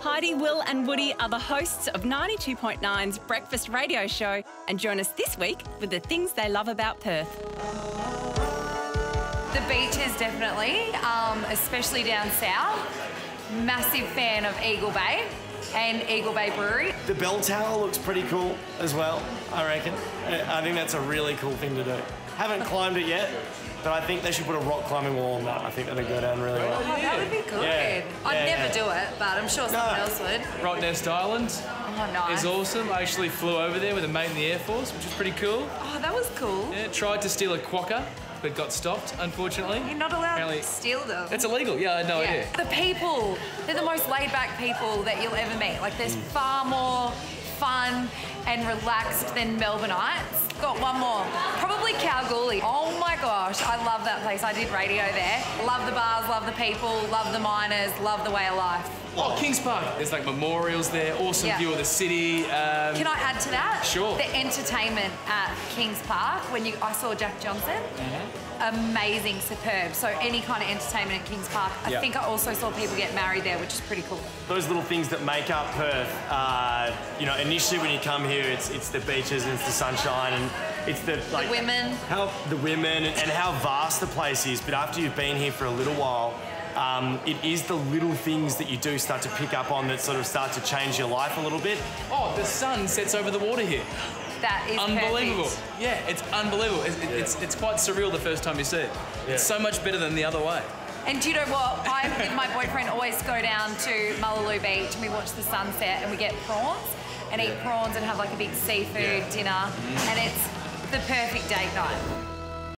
Heidi, Will, and Woody are the hosts of 92.9's Breakfast Radio Show and join us this week with the things they love about Perth. The beaches, definitely, um, especially down south. Massive fan of Eagle Bay and Eagle Bay Brewery. The bell tower looks pretty cool as well, I reckon. I think that's a really cool thing to do. Haven't climbed it yet, but I think they should put a rock climbing wall on that. I think that'd go down really well. Oh, that would be good. Yeah, I'd yeah, never yeah. do it, but I'm sure someone No. else would. Rottnest Island Oh, nice. is awesome. I actually flew over there with a mate in the Air Force, which is pretty cool. Oh, that was cool. Yeah, tried to steal a quokka, but got stopped, unfortunately. You're not allowed Apparently- to steal them. It's illegal. Yeah, I had no Yeah. idea. The people, they're the most laid back people that you'll ever meet. Like, there's mm. far more fun and relaxed than Melbourneites. Got one more. Probably Kalgoorlie. Oh gosh, I love that place. I did radio there. Love the bars, love the people, love the miners, love the way of life. Oh, Kings Park. There's like memorials there. Awesome Yeah. view of the city. Um, Can I add to that? Sure. The entertainment at Kings Park when you I saw Jack Johnson. Amazing, superb. So any kind of entertainment at Kings Park. I Yeah. think I also saw people get married there, which is pretty cool. Those little things that make up Perth. Uh, you know, initially when you come here, it's it's the beaches and it's the sunshine and it's the like the women. how the women and, and how vast the place is. But after you've been here for a little while. Um, it is the little things that you do start to pick up on that sort of start to change your life a little bit. oh, the sun sets over the water here. That is Unbelievable. perfect. Yeah, it's unbelievable. It's, it- it's, it's quite surreal the first time you see it. It's so much better than the other way. And do you know what? I with my boyfriend always go down to Mullaloo Beach and we watch the sunset and we get prawns and eat prawns and have like a big seafood dinner and it's the perfect date night.